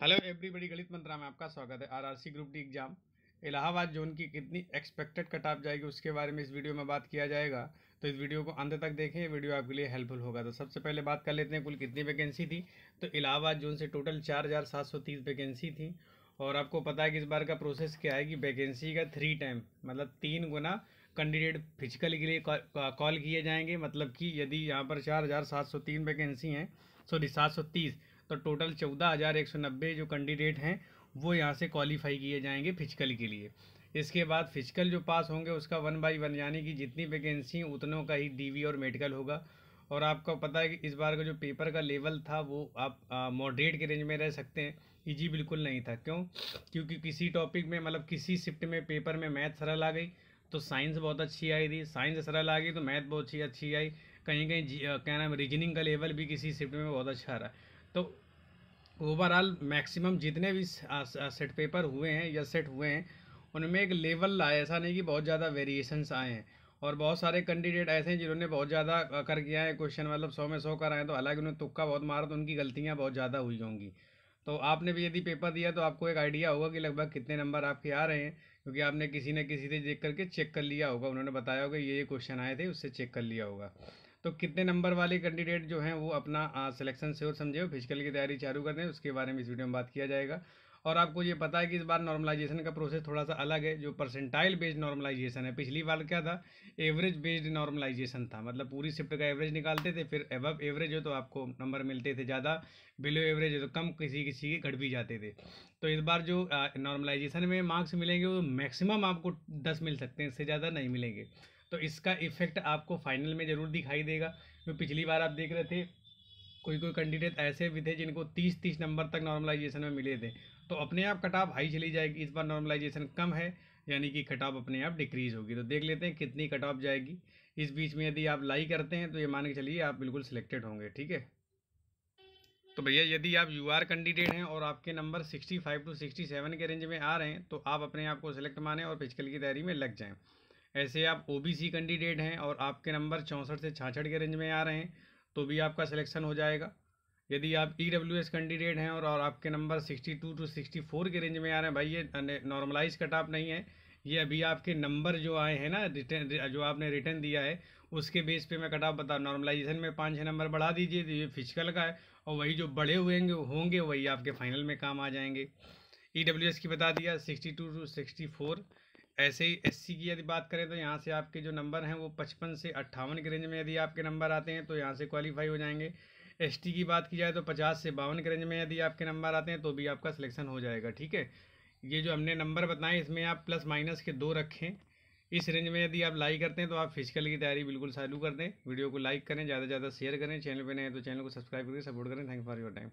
Hello everybody गणित मंत्रा में आपका स्वागत है। RRC group D exam Allahabad zone की कितनी एक्सपेक्टेड कट ऑफ़ जाएगी, उसके बारे में इस वीडियो में बात किया जाएगा। तो इस वीडियो को अंत तक देखें। वीडियो आपके लिए हेल्पफुल होगा। तो सबसे पहले बात कर लेते हैं कुल कितनी वैकेंसी थी। तो इलाहाबाद जोन से टोटल चार हज़ार सात सौ तीस वैकेंसी थी। और आपको पता है कि इस बार का प्रोसेस क्या है कि वैकेंसी का थ्री टाइम मतलब तीन गुना कैंडिडेट फ़िज़िकल के लिए कॉल किए जाएँगे। मतलब कि यदि यहाँ पर चार हज़ार सात सौ तीन वैकेंसी हैं सॉरी सात सौ तीस तो टोटल चौदह हज़ार एक सौ नब्बे जो कैंडिडेट हैं, वो यहाँ से क्वालिफाई किए जाएँगे फ़िज़िकल के लिए। इसके बाद फ़िज़िकल जो पास होंगे, उसका वन बाई वन यानी कि जितनी वैकेंसी उतनों का ही डीवी और मेडिकल होगा। और आपको पता है कि इस बार का जो पेपर का लेवल था, वो आप मॉडरेट के रेंज में रह सकते हैं। ईजी बिल्कुल नहीं था। क्यों? क्योंकि किसी टॉपिक में मतलब किसी शिफ्ट में पेपर में मैथ सरल आ गई तो साइंस बहुत अच्छी आई थी। साइंस सरल आ गई तो मैथ बहुत अच्छी अच्छी आई। कहीं कहीं क्या नाम रीजनिंग का लेवल भी किसी शिफ्ट में बहुत अच्छा रहा। तो ओवरऑल मैक्सिमम जितने भी सेट पेपर हुए हैं या सेट हुए हैं, उनमें एक लेवल आया, ऐसा नहीं कि बहुत ज़्यादा वेरिएशंस आए हैं। और बहुत सारे कैंडिडेट ऐसे हैं जिन्होंने बहुत ज़्यादा कर किया है क्वेश्चन मतलब सौ में सौ कर आए तो हालाँकि उन्होंने तुक्का बहुत मारा तो उनकी गलतियाँ बहुत ज़्यादा हुई होंगी। तो आपने भी यदि पेपर दिया तो आपको एक आइडिया होगा कि लगभग कितने नंबर आपके आ रहे हैं, क्योंकि आपने किसी न किसी से देख करके चेक कर लिया होगा, उन्होंने बताया होगा ये ये क्वेश्चन आए थे, उससे चेक कर लिया होगा। तो कितने नंबर वाले कैंडिडेट जो हैं वो अपना सिलेक्शन श्योर समझे फ़िज़िकल की तैयारी चालू कर दें, उसके बारे में इस वीडियो में बात किया जाएगा। और आपको ये पता है कि इस बार नॉर्मलाइजेशन का प्रोसेस थोड़ा सा अलग है, जो परसेंटाइल बेस्ड नॉर्मलाइजेशन है। पिछली बार क्या था? एवरेज बेस्ड नॉर्मलाइजेशन था। मतलब पूरी शिफ्ट का एवरेज निकालते थे, फिर एवब एवरेज हो तो आपको नंबर मिलते थे ज़्यादा बिलो एवरेज हो तो कम, किसी किसी के घट भी जाते थे। तो इस बार जो नॉर्मलाइजेशन में मार्क्स मिलेंगे, वो मैक्सिमम आपको दस मिल सकते हैं, इससे ज़्यादा नहीं मिलेंगे। तो इसका इफ़ेक्ट आपको फाइनल में ज़रूर दिखाई देगा। जो पिछली बार आप देख रहे थे कोई कोई कैंडिडेट ऐसे भी थे जिनको तीस तीस नंबर तक नॉर्मलाइजेशन में मिले थे। तो अपने आप कटाप हाई चली जाएगी। इस बार नॉर्मलाइजेशन कम है, यानी कि कटाप अपने आप डिक्रीज होगी। तो देख लेते हैं कितनी कटाप जाएगी। इस बीच में यदि आप लाई करते हैं तो ये मान के चलिए आप बिल्कुल सिलेक्टेड होंगे, ठीक है? तो भैया, यदि आप यू आर कैंडिडेट हैं और आपके नंबर 65 टू 67 के रेंज में आ रहे हैं तो आप अपने आप को सिलेक्ट माने और फ़िज़िकल की तैयारी में लग जाएँ। ऐसे आप ओबीसी कैंडिडेट हैं और आपके नंबर चौंसठ से छाछठ के रेंज में आ रहे हैं तो भी आपका सिलेक्शन हो जाएगा। यदि आप ई डब्ल्यू एस कैंडिडेट हैं और, और आपके number sixty two two sixty four के रेंज में आ रहे हैं भाई ये नॉर्मलाइज कट ऑफ़ नहीं है। ये अभी आपके नंबर जो आए हैं ना रिटर्न जो आपने रिटर्न दिया है उसके बेस पे मैं कट ऑफ़ बता नॉर्मलाइजेशन में पाँच छः नंबर बढ़ा दीजिए तो ये फ़िज़िकल का है और वही जो बड़े हुए होंगे वही आपके फाइनल में काम आ जाएँगे। ई डब्ल्यू एस की बता दिया sixty two two sixty four ऐसे ही एससी की यदि बात करें तो यहाँ से आपके जो नंबर हैं वो पचपन से अट्ठावन के रेंज में यदि आपके नंबर आते हैं तो यहाँ से क्वालिफाई हो जाएँगे। एसटी की बात की जाए तो पचास से बावन के रेंज में यदि आपके नंबर आते हैं तो भी आपका सिलेक्शन हो जाएगा, ठीक है? ये जो हमने नंबर बताएँ इसमें आप प्लस माइनस के दो रखें। इस रेंज में यदि आप लाइक करते हैं तो आप फ़िज़िकल की तैयारी बिल्कुल चालू कर दें। वीडियो को लाइक करें, ज़्यादा से ज़्यादा शेयर करें। चैनल पर नए तो चैनल को सब्सक्राइब करके सपोर्ट करें। Thank for your time.